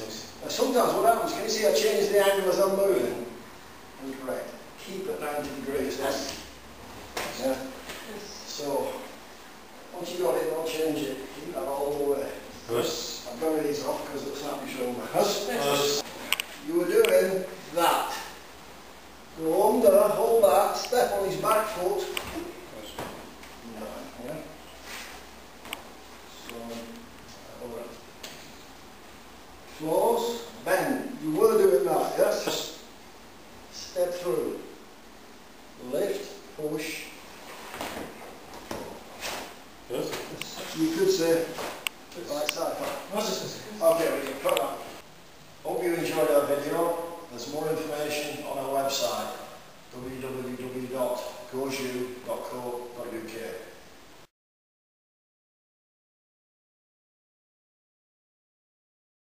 Now, sometimes what happens, can you see I change the angle as I'm moving? Incorrect. Keep it 90 degrees. Yes. Yeah. So, once you got it, don't change it. Keep that all the way. Hus. I've got these off because it's not snap your shoulder. Hus. Hus. You were doing that. Go under, hold that, step on his back foot. Right, yeah. So, alright. Close, bend. You were doing that, yes? Step through. Lift, push. Hus. You could say, like Saifa. Okay, we can put that. Hope you enjoyed our video. There's more information on our website, www.goju.co.uk.